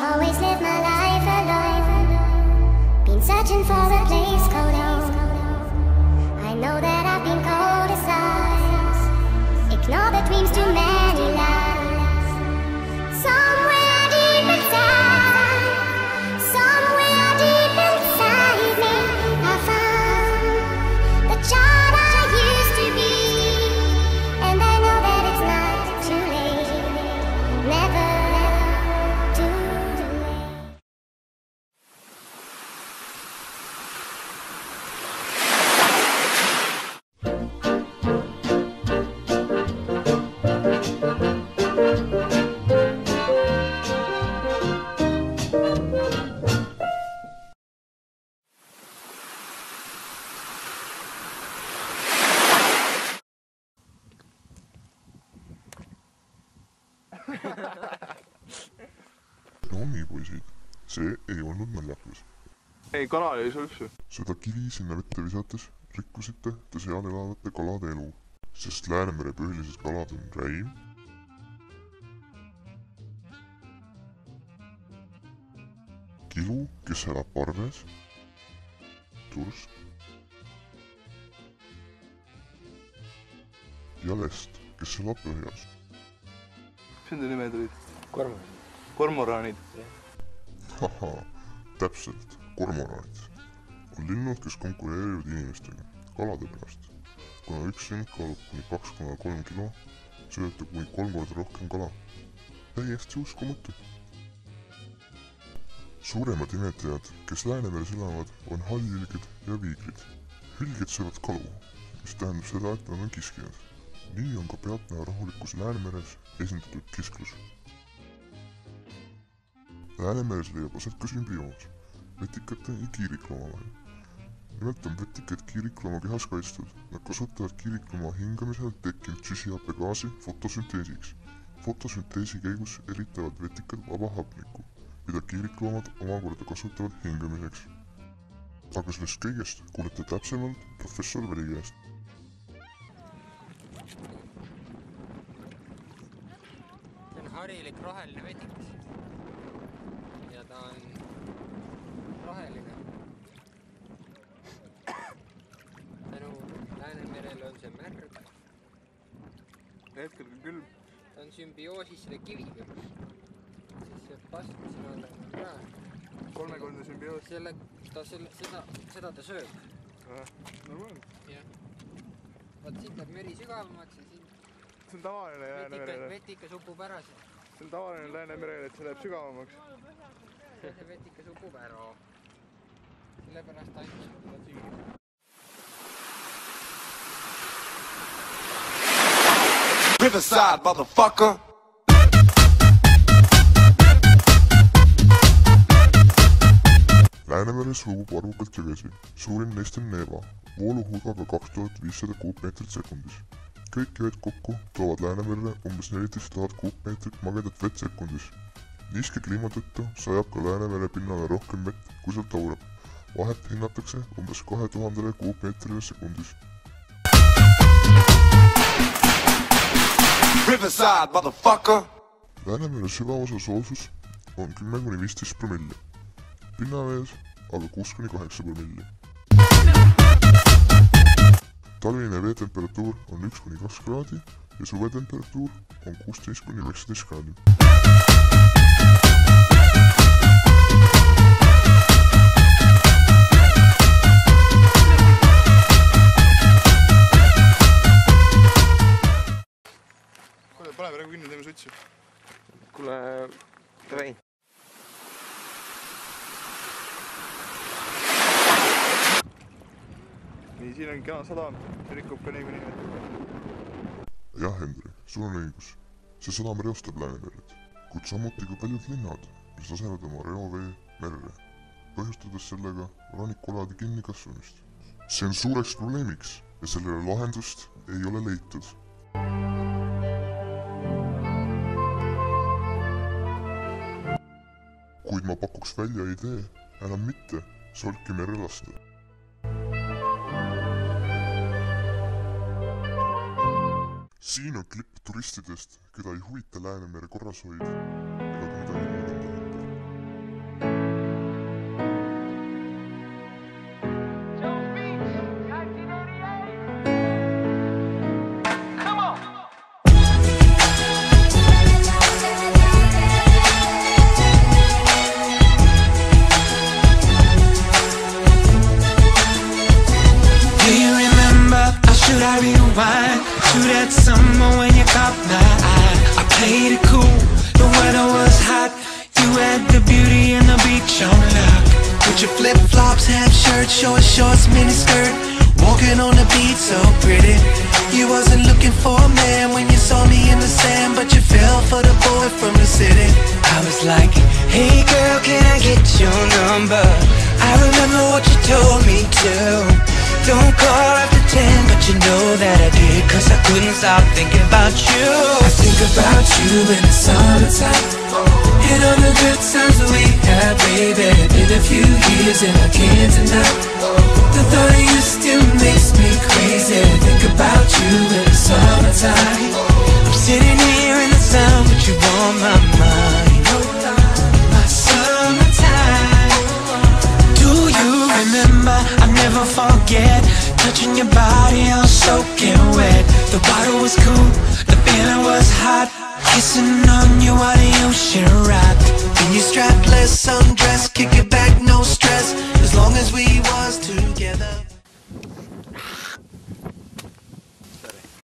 Always live no nii, poisid, see ei olnud naljakas. ei, kala oli sulpsu. seda kivi sinna vette visates rikkusite te seal elavate kalade elu, sest Läänemere põhilised kalad on räim, kilu, kes elab parves, tursk ja lest, kes elab põhjas. Mis nende nimed olid? kormoran. kormoranid. ahhaa, täpselt, kormoranid on linnud, kes konkureerivad inimestega kalade pärast. kuna üks lind kaalub kuni kaks koma kolm kilo, sööb ta kuni kolm korda rohkem kala. täiesti uskumatu. suuremad imetajad, kes Läänemeres elavad, on hallilged ja viigrid. hülged söövad kalu, mis tähendab seda, et nad on kiskjad. Nii on ka pealtnäha rahulikus Läänemeres esindatud kisklus Läänemeres leiab aset ka sümbioos vetikate ja kiiriklooma vahel. nimelt on vetikad kiiriklooma kehas kaitstud, nad kasutavad kiiriklooma hingamisel tekkinud süsihappegaasi fotosünteesiks. fotosünteesi käigus eritavad vetikad vaba hapnikku, mida kiirikloomad omakorda kasutavad hingamiseks. aga sellest kõigest kuulete täpsemalt professor Veli käest. Harilik roheline vetikas. ja ta on roheline. tänu Läänemerele on see märg, hetkel on külm. ta on sümbioosis selle kiviga. siis see past siin all on ka, kolmekordne sümbioos. selle, ta selle, seda, seda ta sööb. normaalne. jah. vot siit läheb meri sügavamaks ja siin see on tavaline vetikas, Läänemerele. vetikas upub ära siit. see on tavaline Läänemerele, et see läheb sügavamaks. see vetikas upub ära. sellepärast ainult. Riverside, motherfucker. Läänemeres hubub arvukalt jõgesid, suurim neist on Neeva, vooluhulgaga kaks tuhat viissada kuupmeetrit sekundis. Kõik jõed kokku toovad Läänemerre umbes neliteist tuhat kuupmeetrit magedat vett sekundis. niiske kliima tõttu sajab ka Läänemere pinnale rohkem vett, kui sealt aurab. vahet hinnatakse umbes kahe tuhandele kuupmeetrile sekundis. Läänemere süvaosa soolsus on kümme kuni viisteist promilli, pinnavees aga kuus kuni kaheksa promilli. Talvine veetemperatuur on üks kuni kaks kraadi ja suvetemperatuur on kuusteist kuni üheksateist kraadi. kuule, pane praegu kinni, teeme sutsi. kuule, Rein, nii, siin on kena sadam, see rikub ka niikuinii. jah, Henri, sul on õigus. see sadam reostab Läänemerd, kuid samuti ka paljud linnad, mis lasevad oma reovee merre, põhjustades sellega rannikualade kinnikasvamist. see on suureks probleemiks ja sellele lahendust ei ole leitud kuid ma pakuks välja idee enam mitte solki merre lasta. Siin on klipp turistidest, keda ei huvita Läänemere korrashoid. Ega midagi muud should I rewind to that summer when you caught my eye? I played it cool, the weather was hot. You had the beauty and the beach on lock. With your flip flops, half shirt, short shorts, mini skirt. Walking on the beach so pretty. You wasn't looking for that I did, cause I couldn't stop thinking about you. I think about you in the summertime. And all the good times we had, Kissing on your what you should rock In your strapless undress, kicking